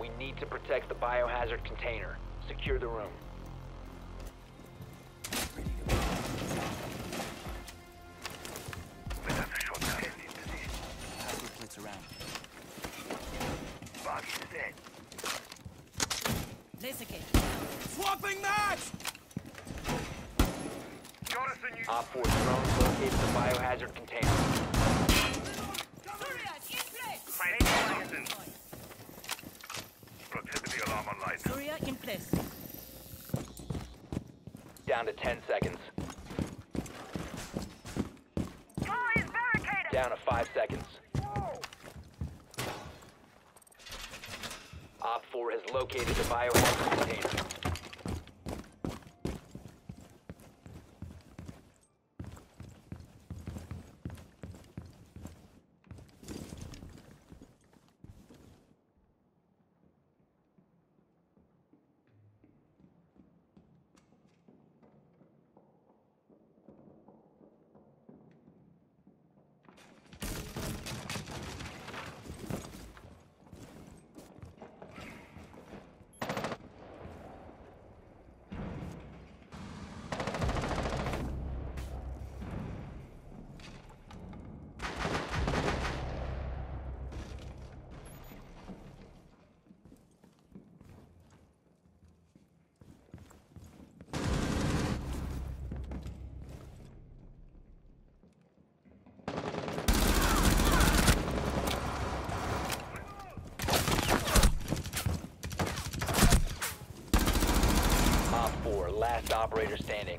We need to protect the biohazard container. Secure the room. Password plates around. Laser gate. Swapping that! OPFOR drones located the biohazard container. Surya, in place! Proximity alarm. Surya, in place. Down to 10 seconds. Down to 5 seconds. OPFOR has located the biohazard container. Op 4, last operator standing.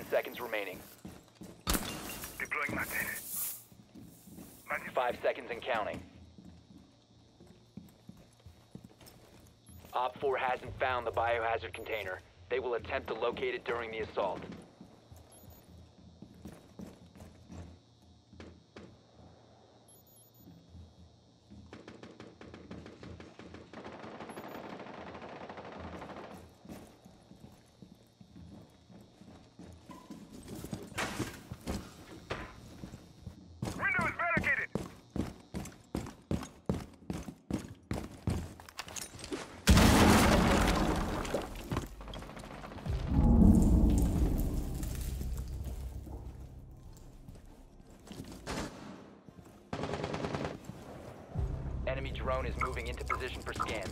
10 seconds remaining. Deploying Magnet. Magnet 5 seconds and counting. OPFOR hasn't found the biohazard container. They will attempt to locate it during the assault. Enemy drone is moving into position for scan.